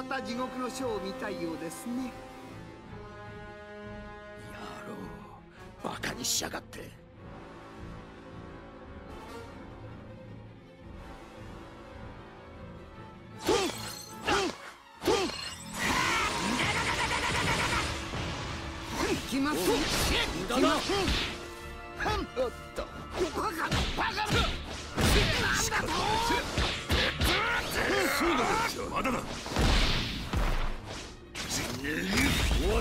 また地獄のショーを見たいようですね。野郎バカにしやがって。行きます。おっとバカなバカななん。だとまだだ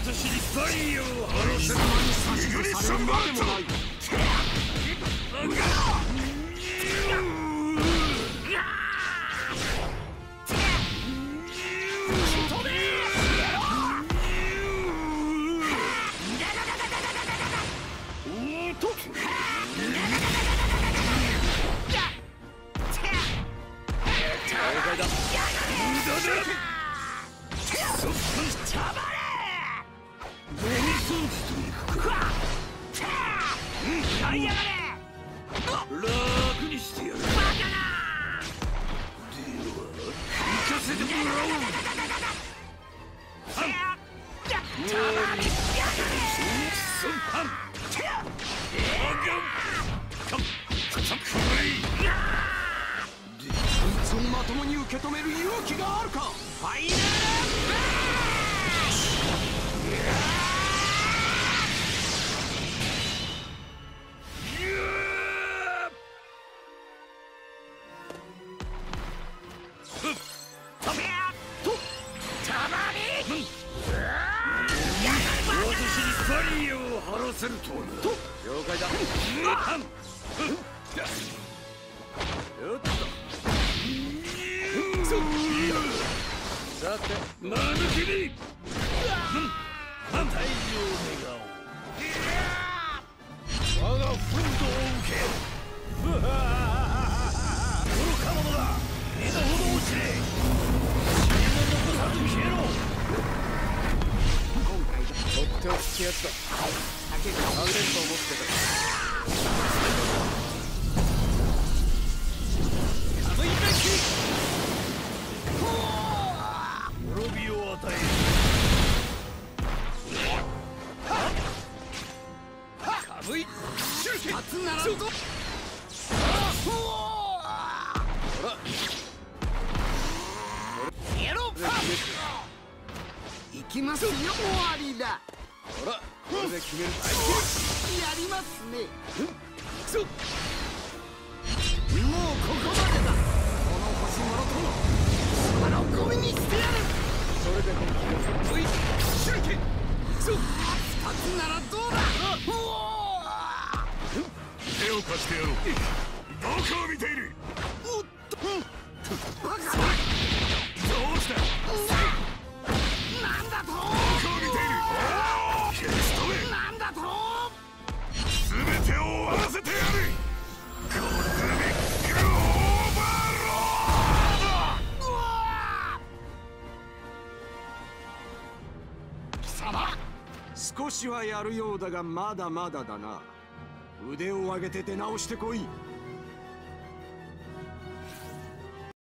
私にサイを貼らせるイグリッションバルトこいつをまともに受け止める勇気があるか。ファイナル私せるとはな了解だ。さて。間抜けに反対用ネガを我が奮闘を受け愚か者だ二度ほど落ちれ死にも残さず消えろ今回だとって。おきやつだ酒があげると思ってた数いべき滅びを与えるかぶい初ならんとほらやろう行きますよ終わりだほらこれで決めるやりますね。そ。うもうここまでだ。この星もろともあのゴミにしてやる。それで本気をおいシュルケそ。う二つならどうだ。うおー手を貸してやろう。どこを見ている少しはやるようだがまだまだだな。腕を上げて出直してこい。